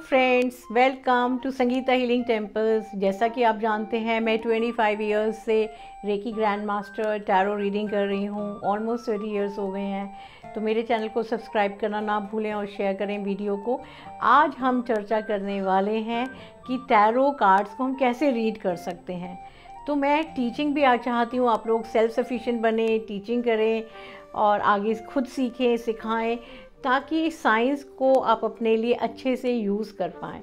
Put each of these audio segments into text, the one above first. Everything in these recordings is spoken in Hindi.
Friends welcome to Sangeeta healing temples जैसा कि आप जानते हैं, मैं 25 फाइव ईयर्स से reiki grand master tarot reading कर रही हूँ ऑलमोस्ट ट्वेंटी ईयर्स हो गए हैं। तो मेरे चैनल को सब्सक्राइब करना ना भूलें और शेयर करें वीडियो को। आज हम चर्चा करने वाले हैं कि टैरो कार्ड्स को हम कैसे रीड कर सकते हैं। तो मैं टीचिंग भी आज चाहती हूँ, आप लोग सेल्फ सफिशेंट बने टीचिंग करें और आगे खुद सीखें, सिखाएँ। ताकि साइंस को आप अपने लिए अच्छे से यूज़ कर पाएँ।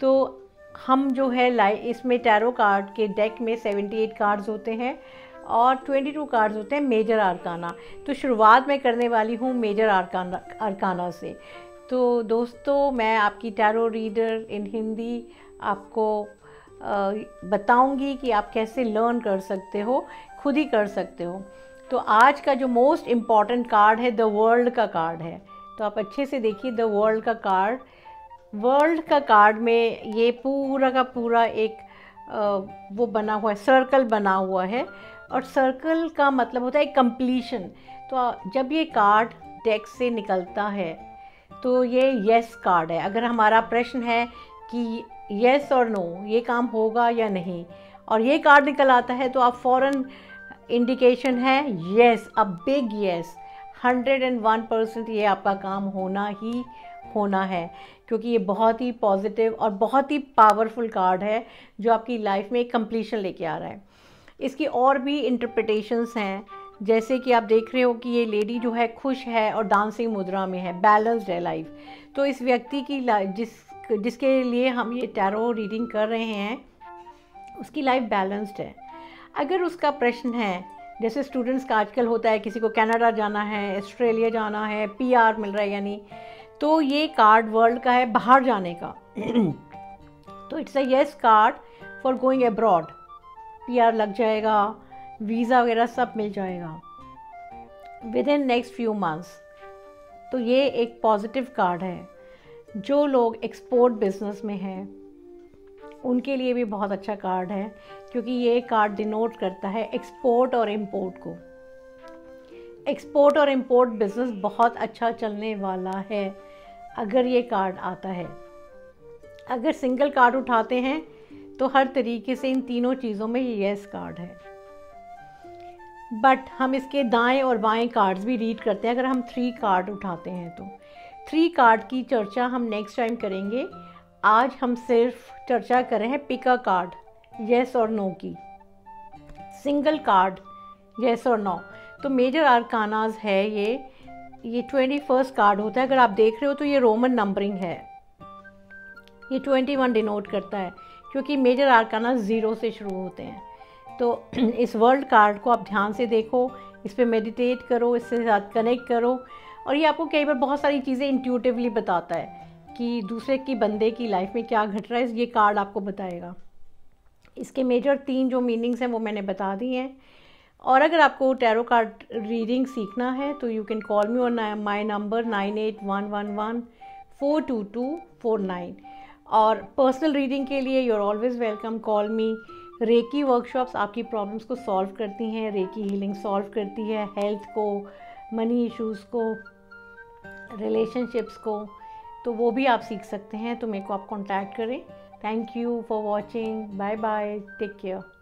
तो हम जो है लाई, इसमें टैरो कार्ड के डेक में 78 कार्ड्स होते हैं और 22 कार्ड्स होते हैं मेजर आरकाना। तो शुरुआत में करने वाली हूँ मेजर आरकाना आरकाना से। तो दोस्तों, मैं आपकी टैरो रीडर इन हिंदी आपको बताऊँगी कि आप कैसे लर्न कर सकते हो, खुद ही कर सकते हो। तो आज का जो मोस्ट इंपॉर्टेंट कार्ड है, द वर्ल्ड का कार्ड है। तो आप अच्छे से देखिए द वर्ल्ड का कार्ड। वर्ल्ड का कार्ड में ये पूरा का पूरा एक आ, वो बना हुआ है सर्कल बना हुआ है। और सर्कल का मतलब होता है कंप्लीशन तो जब ये कार्ड डेक से निकलता है तो ये यस कार्ड है। अगर हमारा प्रश्न है कि यस और नो ये काम होगा या नहीं और ये कार्ड निकल आता है तो आप फ़ौरन इंडिकेशन है yes a big yes hundred and one percent ये आपका काम होना ही होना है, क्योंकि ये बहुत ही पॉजिटिव और बहुत ही पावरफुल कार्ड है जो आपकी लाइफ में एक कंप्लीशन लेके आ रहा है। इसकी और भी इंटरप्रटेशंस हैं, जैसे कि आप देख रहे हो कि ये लेडी जो है खुश है और डांसिंग मुद्रा में है बैलेंस्ड है लाइफ तो इस व्यक्ति की जिस, जिसके लिए हम ये टैरो रीडिंग कर रहे हैं, उसकी लाइफ बैलेंस्ड है। अगर उसका प्रश्न है जैसे स्टूडेंट्स का आजकल होता है, किसी को कनाडा जाना है ऑस्ट्रेलिया जाना है पीआर मिल रहा है यानी तो ये कार्ड वर्ल्ड का है बाहर जाने का। तो it's a yes card for going abroad PR लग जाएगा वीज़ा वगैरह सब मिल जाएगा। Within next few months तो ये एक पॉजिटिव कार्ड है, जो लोग एक्सपोर्ट बिज़नेस में हैं। उनके लिए भी बहुत अच्छा कार्ड है, क्योंकि ये कार्ड डिनोट करता है एक्सपोर्ट और इम्पोर्ट को। एक्सपोर्ट और इम्पोर्ट बिज़नेस बहुत अच्छा चलने वाला है, अगर ये कार्ड आता है। अगर सिंगल कार्ड उठाते हैं तो हर तरीके से इन तीनों चीज़ों में ये यस कार्ड है। बट हम इसके दाएँ और बाएँ कार्ड्स भी रीड करते हैं, अगर हम थ्री कार्ड उठाते हैं तो। थ्री कार्ड की चर्चा हम नेक्स्ट टाइम करेंगे। आज हम सिर्फ़ चर्चा कर रहे हैं पिका कार्ड येस और नो की। सिंगल कार्ड येस और नो तो मेजर आरकानाज है ये। ये ट्वेंटी फ़र्स्ट कार्ड होता है। अगर आप देख रहे हो तो ये रोमन नंबरिंग है। ये ट्वेंटी वन डिनोट करता है, क्योंकि मेजर आरकाना ज़ीरो से शुरू होते हैं। तो इस वर्ल्ड कार्ड को आप ध्यान से देखो, इस पर मेडिटेट करो, इससे साथ कनेक्ट करो। और ये आपको कई बार बहुत सारी चीज़ें इंट्यूटिवली बताता है। कि दूसरे की, बंदे की लाइफ में क्या घट रहा है, ये कार्ड आपको बताएगा। इसके मेजर तीन जो मीनिंग्स हैं, वो मैंने बता दी हैं। और अगर आपको टैरो कार्ड रीडिंग सीखना है तो you can call me on my number nine eight one one one four two two four nine और पर्सनल रीडिंग के लिए you are always welcome call me reiki workshops आपकी प्रॉब्लम्स को सॉल्व करती हैं रेकी हीलिंग सॉल्व करती है हेल्थ को मनी इश्यूज़ को रिलेशनशिप्स को। तो वो भी आप सीख सकते हैं तो मेरे को आप कॉन्टैक्ट करें। Thank you for watching bye bye take care